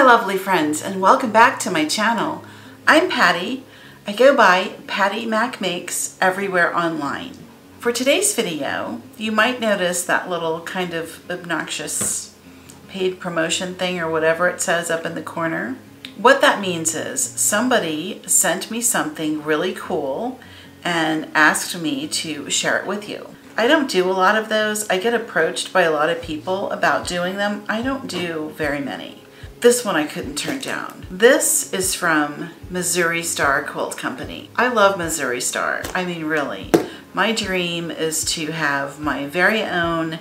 my lovely friends and welcome back to my channel. I'm Patty. I go by Pattymac Makes everywhere online. For today's video, you might notice that little kind of obnoxious paid promotion thing or whatever it says up in the corner. What that means is somebody sent me something really cool and asked me to share it with you. I don't do a lot of those. I get approached by a lot of people about doing them. I don't do very many. This one I couldn't turn down. This is from Missouri Star Quilt Company. I love Missouri Star. I mean, really. My dream is to have my very own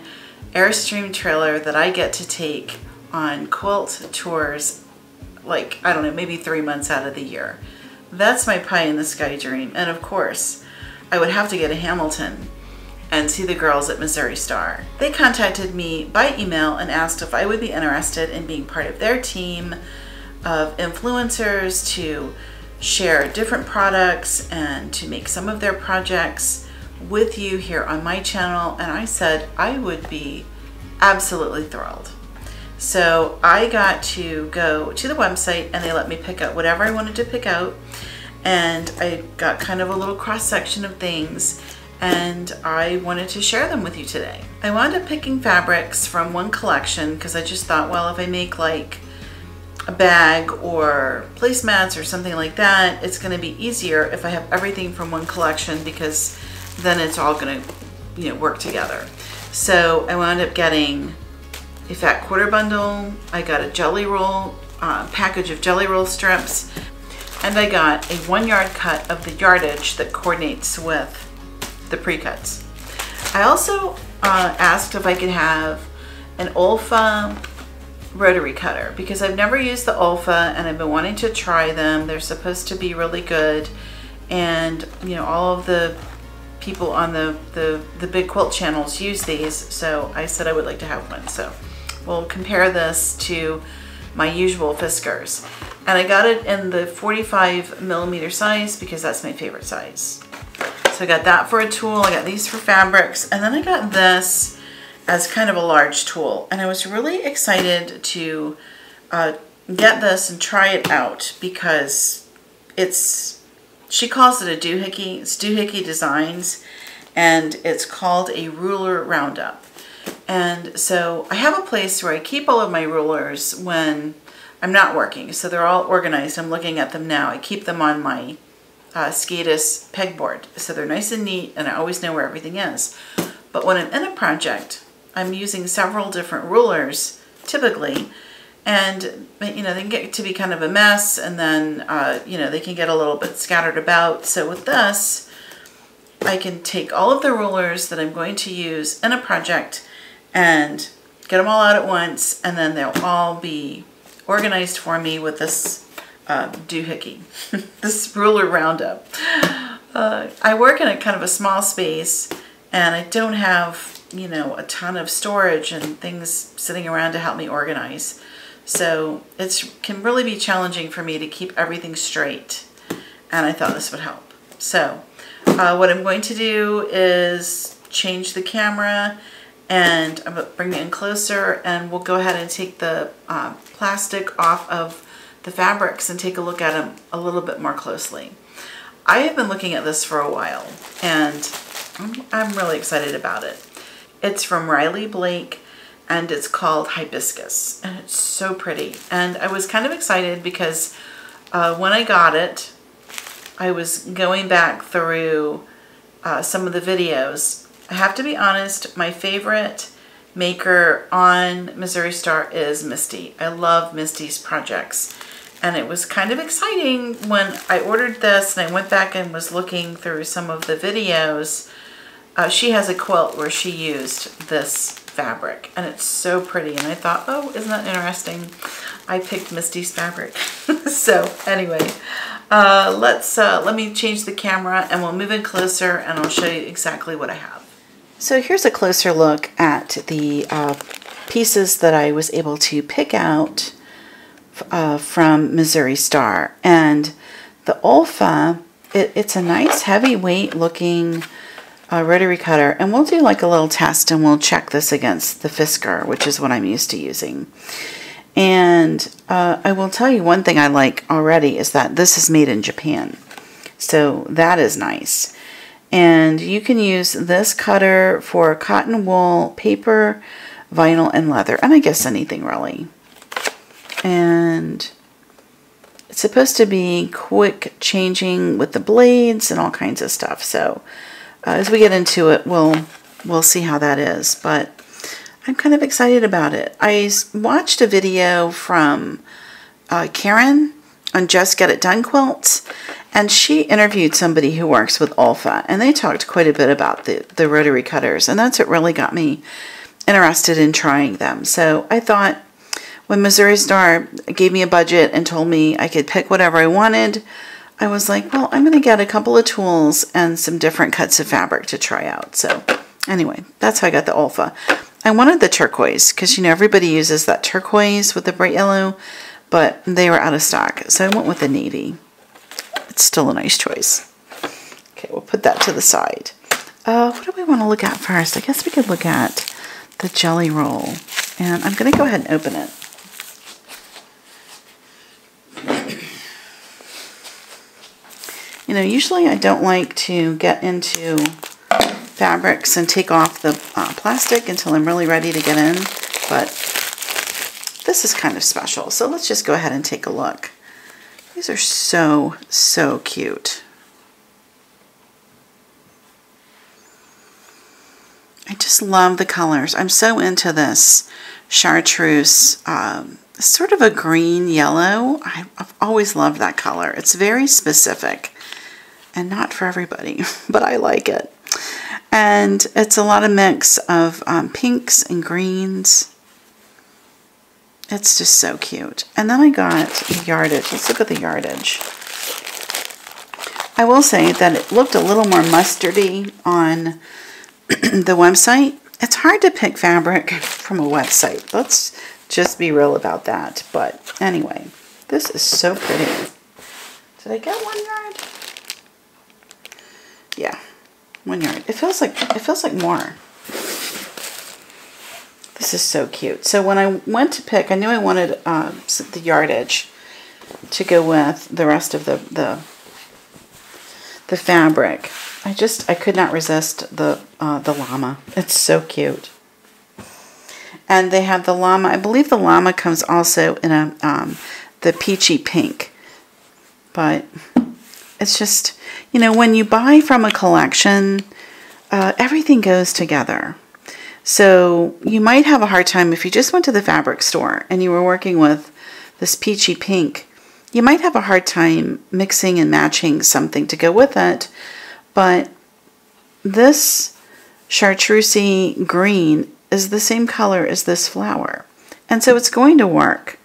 Airstream trailer that I get to take on quilt tours like, I don't know, maybe three months out of the year. That's my pie in the sky dream. And of course, I would have to get a Hamilton and see the girls at Missouri Star. They contacted me by email and asked if I would be interested in being part of their team of influencers to share different products and to make some of their projects with you here on my channel. And I said I would be absolutely thrilled. So I got to go to the website and they let me pick out whatever I wanted to pick out. And I got kind of a little cross section of things and I wanted to share them with you today. I wound up picking fabrics from one collection because I just thought, well, if I make like a bag or placemats or something like that, it's going to be easier if I have everything from one collection because then it's all going to, you know, work together. So I wound up getting a fat quarter bundle. I got a jelly roll, uh, package of jelly roll strips, and I got a one yard cut of the yardage that coordinates with the pre-cuts. I also uh, asked if I could have an Olfa rotary cutter because I've never used the Olfa and I've been wanting to try them. They're supposed to be really good and you know all of the people on the, the, the big quilt channels use these so I said I would like to have one. So we'll compare this to my usual Fiskars. And I got it in the 45 millimeter size because that's my favorite size. So I got that for a tool. I got these for fabrics. And then I got this as kind of a large tool. And I was really excited to uh, get this and try it out because it's, she calls it a doohickey. It's doohickey designs and it's called a ruler roundup. And so I have a place where I keep all of my rulers when I'm not working. So they're all organized. I'm looking at them now. I keep them on my uh, SKADIS pegboard. So they're nice and neat and I always know where everything is. But when I'm in a project, I'm using several different rulers typically and you know they can get to be kind of a mess and then uh, you know they can get a little bit scattered about. So with this, I can take all of the rulers that I'm going to use in a project and get them all out at once and then they'll all be organized for me with this uh, doohickey, this ruler roundup. Uh, I work in a kind of a small space and I don't have, you know, a ton of storage and things sitting around to help me organize. So it can really be challenging for me to keep everything straight. And I thought this would help. So uh, what I'm going to do is change the camera and I'm going to bring it in closer and we'll go ahead and take the uh, plastic off of the fabrics and take a look at them a little bit more closely. I have been looking at this for a while and I'm really excited about it. It's from Riley Blake and it's called Hibiscus and it's so pretty. And I was kind of excited because uh, when I got it, I was going back through uh, some of the videos. I have to be honest, my favorite maker on Missouri Star is Misty. I love Misty's projects and it was kind of exciting when I ordered this and I went back and was looking through some of the videos. Uh, she has a quilt where she used this fabric and it's so pretty and I thought, oh, isn't that interesting? I picked Misty's fabric. so anyway, uh, let's uh, let me change the camera and we'll move in closer and I'll show you exactly what I have. So here's a closer look at the uh, pieces that I was able to pick out uh, from Missouri Star. And the Olfa, it, it's a nice heavyweight looking uh, rotary cutter. And we'll do like a little test and we'll check this against the Fisker, which is what I'm used to using. And uh, I will tell you one thing I like already is that this is made in Japan. So that is nice. And you can use this cutter for cotton wool, paper, vinyl, and leather. And I guess anything really. And it's supposed to be quick changing with the blades and all kinds of stuff. So uh, as we get into it, we'll we'll see how that is. But I'm kind of excited about it. I watched a video from uh, Karen on Just Get It Done quilts, and she interviewed somebody who works with Olfa, and they talked quite a bit about the, the rotary cutters, and that's what really got me interested in trying them. So I thought when Missouri Star gave me a budget and told me I could pick whatever I wanted, I was like, well, I'm going to get a couple of tools and some different cuts of fabric to try out. So anyway, that's how I got the Olfa. I wanted the turquoise because, you know, everybody uses that turquoise with the bright yellow, but they were out of stock. So I went with the navy. It's still a nice choice. Okay, we'll put that to the side. Uh, what do we want to look at first? I guess we could look at the jelly roll. And I'm going to go ahead and open it. You know, usually I don't like to get into fabrics and take off the uh, plastic until I'm really ready to get in, but this is kind of special. So let's just go ahead and take a look. These are so, so cute. I just love the colors. I'm so into this chartreuse, um, sort of a green yellow. I've always loved that color. It's very specific and not for everybody, but I like it. And it's a lot of mix of um, pinks and greens. It's just so cute. And then I got yardage. Let's look at the yardage. I will say that it looked a little more mustardy on the website. It's hard to pick fabric from a website. Let's just be real about that. But anyway, this is so pretty. Did I get one yard? Yeah, one yard. It feels like it feels like more. This is so cute. So when I went to pick, I knew I wanted uh, the yardage to go with the rest of the the the fabric. I just I could not resist the uh, the llama. It's so cute. And they have the llama. I believe the llama comes also in a um, the peachy pink, but it's just, you know, when you buy from a collection, uh, everything goes together. So you might have a hard time if you just went to the fabric store and you were working with this peachy pink. You might have a hard time mixing and matching something to go with it, but this chartreusey green is the same color as this flower. And so it's going to work.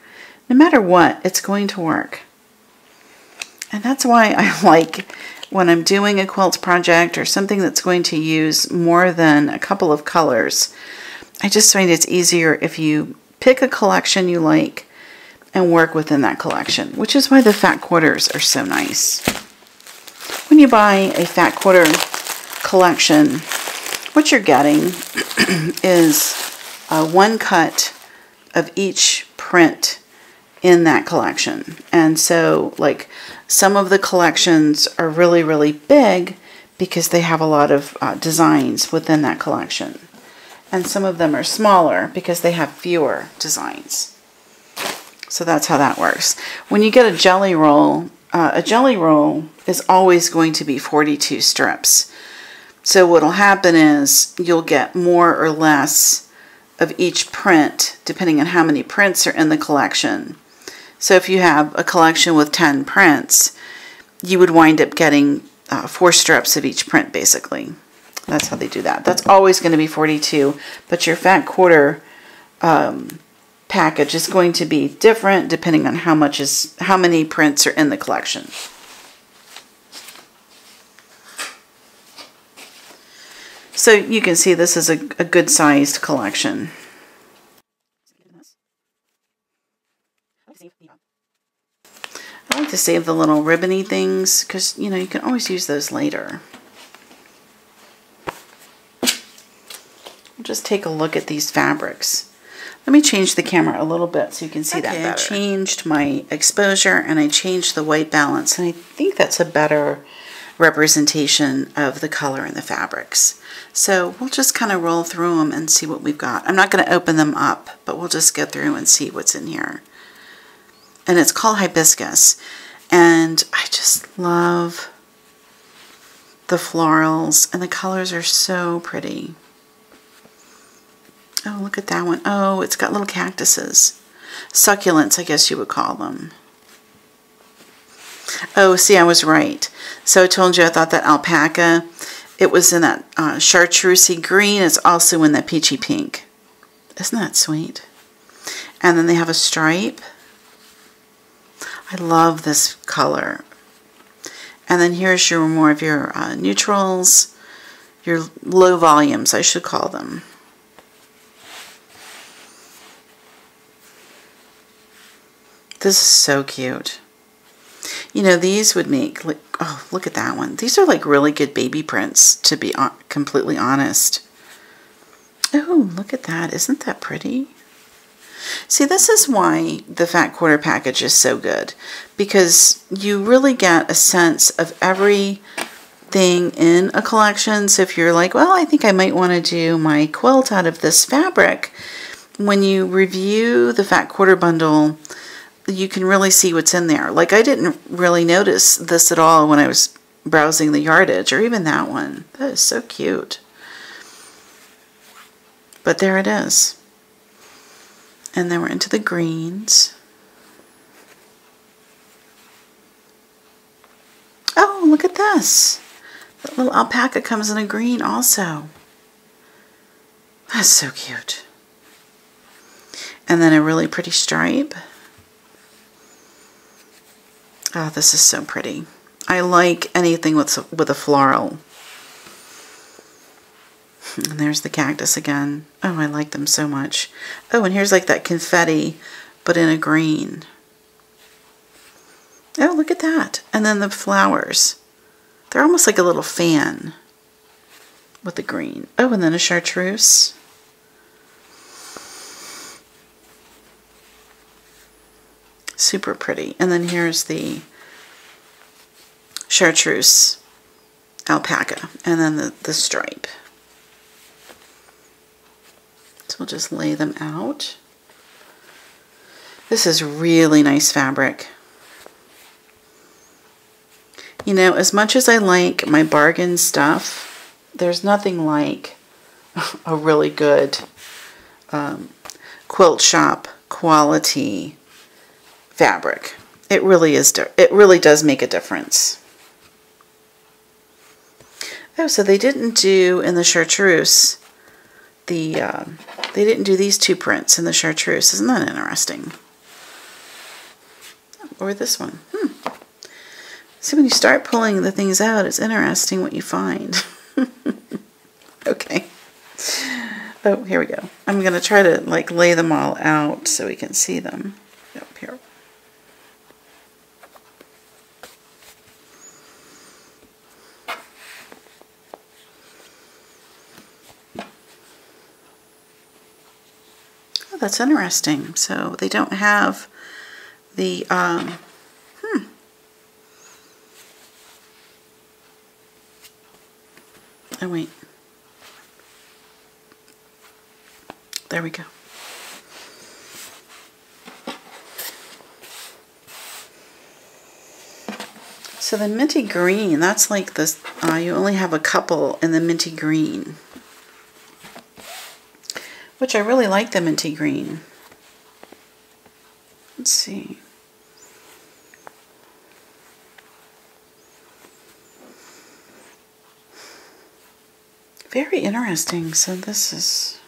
No matter what, it's going to work. And that's why I like when I'm doing a quilt project or something that's going to use more than a couple of colors. I just find it's easier if you pick a collection you like and work within that collection, which is why the fat quarters are so nice. When you buy a fat quarter collection, what you're getting is uh, one cut of each print in that collection. And so like some of the collections are really, really big because they have a lot of uh, designs within that collection. And some of them are smaller because they have fewer designs. So that's how that works. When you get a jelly roll, uh, a jelly roll is always going to be 42 strips. So what'll happen is you'll get more or less of each print depending on how many prints are in the collection. So if you have a collection with 10 prints, you would wind up getting uh, four strips of each print basically. That's how they do that. That's always going to be 42, but your fat quarter um, package is going to be different depending on how much is how many prints are in the collection. So you can see this is a, a good sized collection. I like to save the little ribbony things because, you know, you can always use those later. Just take a look at these fabrics. Let me change the camera a little bit so you can see Okay, that better. I changed my exposure and I changed the white balance and I think that's a better representation of the color in the fabrics. So we'll just kind of roll through them and see what we've got. I'm not going to open them up, but we'll just go through and see what's in here. And it's called Hibiscus. And I just love the florals and the colors are so pretty. Oh, look at that one. Oh, it's got little cactuses. Succulents, I guess you would call them. Oh, see, I was right. So I told you I thought that alpaca, it was in that uh, chartreusey green. It's also in that peachy pink. Isn't that sweet? And then they have a stripe. I love this color. And then here's your more of your uh, neutrals, your low volumes, I should call them. This is so cute. You know, these would make, like, oh, look at that one. These are like really good baby prints, to be completely honest. Oh, look at that. Isn't that pretty? See, this is why the Fat Quarter package is so good. Because you really get a sense of everything in a collection. So if you're like, well, I think I might want to do my quilt out of this fabric. When you review the Fat Quarter bundle, you can really see what's in there. Like I didn't really notice this at all when I was browsing the yardage or even that one. That is so cute. But there it is. And then we're into the greens. Oh, look at this. That little alpaca comes in a green also. That's so cute. And then a really pretty stripe. Oh, this is so pretty. I like anything with, with a floral. And there's the cactus again. Oh, I like them so much. Oh, and here's like that confetti, but in a green. Oh, look at that. And then the flowers. They're almost like a little fan with the green. Oh, and then a chartreuse. Super pretty. And then here's the chartreuse alpaca. And then the, the stripe. So we'll just lay them out. This is really nice fabric. You know, as much as I like my bargain stuff, there's nothing like a really good um, quilt shop quality fabric. It really is. It really does make a difference. Oh, so they didn't do in the chartreuse the uh, they didn't do these two prints in the chartreuse. Isn't that interesting? Or this one. Hmm. See, when you start pulling the things out, it's interesting what you find. okay. Oh, here we go. I'm going to try to like lay them all out so we can see them. Up here. Oh, that's interesting. So they don't have the, um, hmm. Oh, wait. There we go. So the minty green, that's like this, uh, you only have a couple in the minty green. Which I really like the minty green. Let's see. Very interesting. So this is,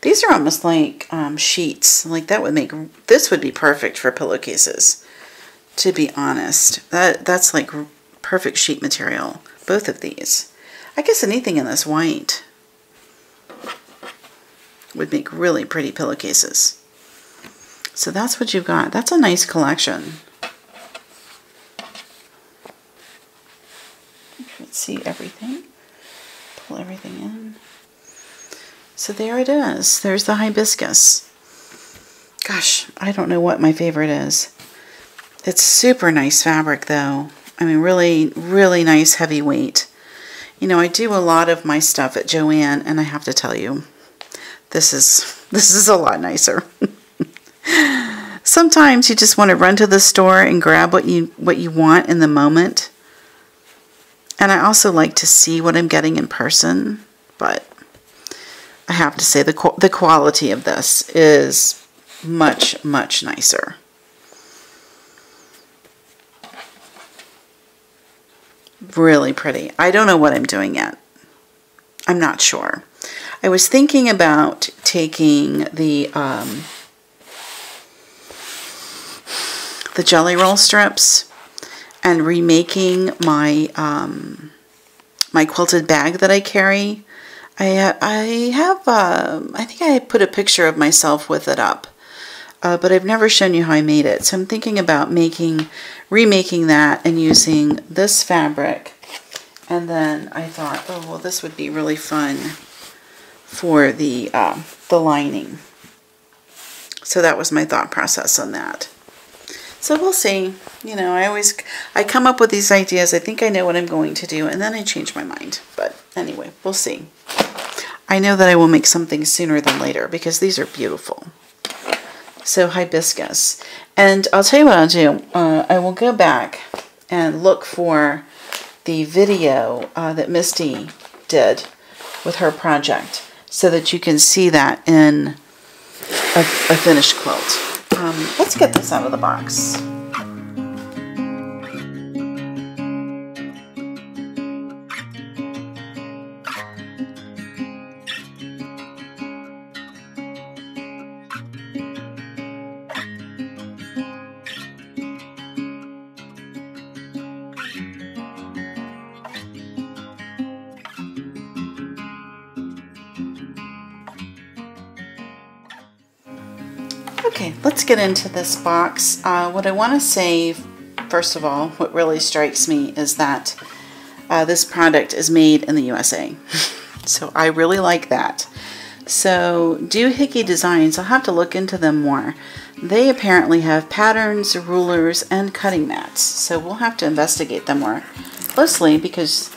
these are almost like um, sheets. Like that would make, this would be perfect for pillowcases, to be honest. That That's like perfect sheet material, both of these. I guess anything in this white would make really pretty pillowcases. So that's what you've got. That's a nice collection. Let's see everything. Pull everything in. So there it is. There's the hibiscus. gosh, I don't know what my favorite is. It's super nice fabric though. I mean, really, really nice heavyweight. You know, I do a lot of my stuff at Joann, and I have to tell you, this is this is a lot nicer. Sometimes you just want to run to the store and grab what you what you want in the moment. And I also like to see what I'm getting in person, but I have to say the the quality of this is much much nicer. Really pretty. I don't know what I'm doing yet. I'm not sure. I was thinking about taking the um, the jelly roll strips and remaking my um, my quilted bag that I carry. I I have um, I think I put a picture of myself with it up, uh, but I've never shown you how I made it. So I'm thinking about making remaking that and using this fabric. And then I thought, oh well, this would be really fun for the uh, the lining. So that was my thought process on that. So we'll see. You know, I always, I come up with these ideas. I think I know what I'm going to do, and then I change my mind. But anyway, we'll see. I know that I will make something sooner than later because these are beautiful. So hibiscus. And I'll tell you what I'll do. Uh, I will go back and look for the video uh, that Misty did with her project so that you can see that in a, a finished quilt. Um, let's get this out of the box. Okay, let's get into this box. Uh, what I want to say, first of all, what really strikes me is that uh, this product is made in the USA. so I really like that. So Doohickey Designs, I'll have to look into them more. They apparently have patterns, rulers, and cutting mats. So we'll have to investigate them more closely because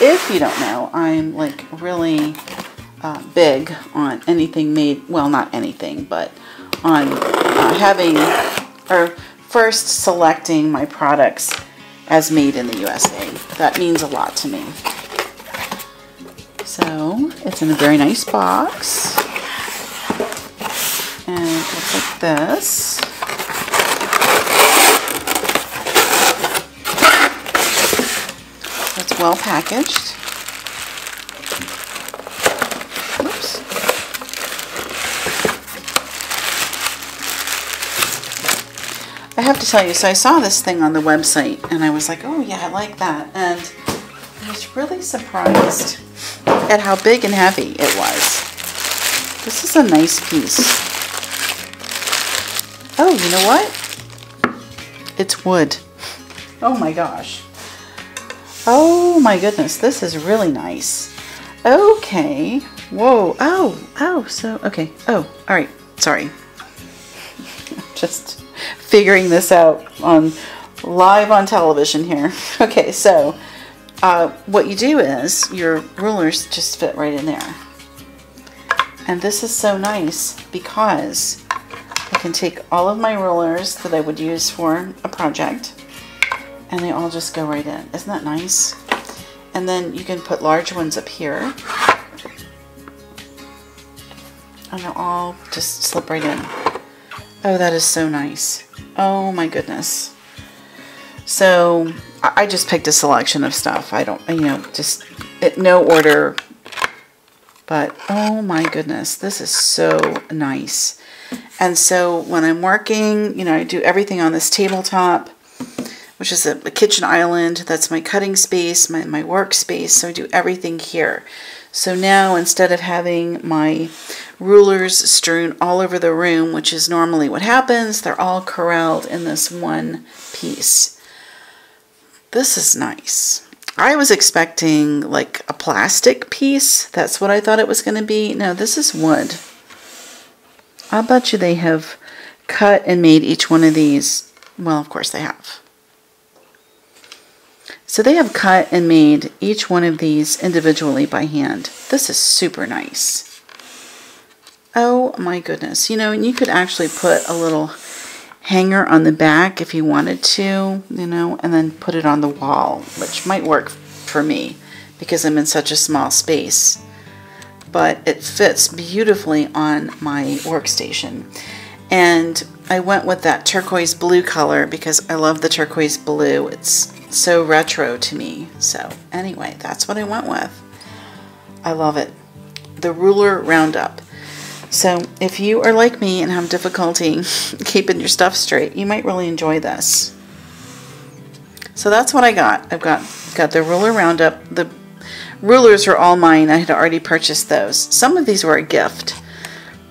if you don't know, I'm like really uh, big on anything made, well, not anything, but on uh, having or first selecting my products as made in the USA. That means a lot to me. So it's in a very nice box. And it looks like this. It's well packaged. I have to tell you, so I saw this thing on the website and I was like, oh yeah, I like that. And I was really surprised at how big and heavy it was. This is a nice piece. Oh, you know what? It's wood. Oh my gosh. Oh my goodness, this is really nice. Okay. Whoa. Oh, oh, so, okay. Oh, all right. Sorry. Just figuring this out on live on television here. Okay, so uh, what you do is your rulers just fit right in there. And this is so nice because I can take all of my rulers that I would use for a project and they all just go right in. Isn't that nice? And then you can put large ones up here and they'll all just slip right in. Oh, that is so nice. Oh my goodness. So I just picked a selection of stuff. I don't, you know, just it, no order. But oh my goodness, this is so nice. And so when I'm working, you know, I do everything on this tabletop, which is a, a kitchen island. That's my cutting space, my, my workspace. So I do everything here. So now instead of having my rulers strewn all over the room, which is normally what happens, they're all corralled in this one piece. This is nice. I was expecting like a plastic piece. That's what I thought it was going to be. No, this is wood. I bet you they have cut and made each one of these. Well, of course they have. So they have cut and made each one of these individually by hand. This is super nice. Oh my goodness. You know, you could actually put a little hanger on the back if you wanted to, you know, and then put it on the wall, which might work for me because I'm in such a small space. But it fits beautifully on my workstation. And I went with that turquoise blue color because I love the turquoise blue. It's so retro to me. So anyway, that's what I went with. I love it. The Ruler Roundup. So if you are like me and have difficulty keeping your stuff straight, you might really enjoy this. So that's what I got. I've got got the ruler roundup. The rulers are all mine. I had already purchased those. Some of these were a gift.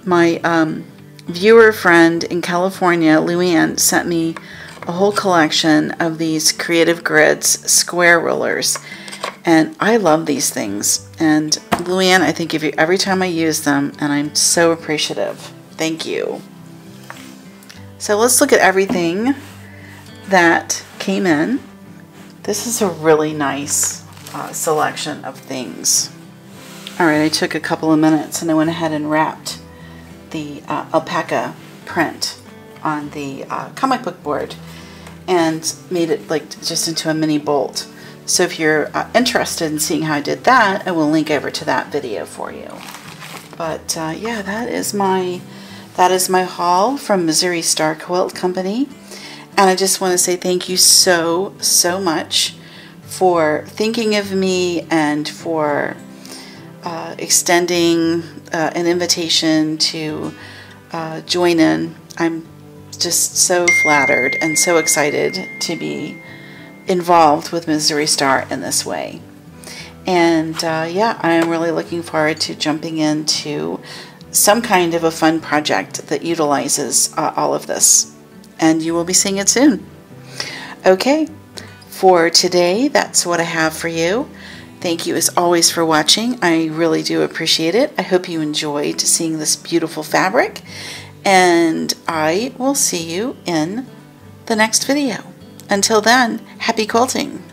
My um, viewer friend in California, Luann, sent me a whole collection of these Creative Grids square rulers. And I love these things. And Luann, I think of you every time I use them, and I'm so appreciative. Thank you. So let's look at everything that came in. This is a really nice uh, selection of things. All right, I took a couple of minutes and I went ahead and wrapped the uh, alpaca print on the uh, comic book board and made it like just into a mini bolt. So if you're uh, interested in seeing how I did that, I will link over to that video for you. But uh, yeah, that is my that is my haul from Missouri Star Quilt Company. And I just want to say thank you so, so much for thinking of me and for uh, extending uh, an invitation to uh, join in. I'm just so flattered and so excited to be involved with Missouri Star in this way. And uh, yeah, I am really looking forward to jumping into some kind of a fun project that utilizes uh, all of this. And you will be seeing it soon. Okay, for today, that's what I have for you. Thank you as always for watching. I really do appreciate it. I hope you enjoyed seeing this beautiful fabric. And I will see you in the next video. Until then, happy quilting!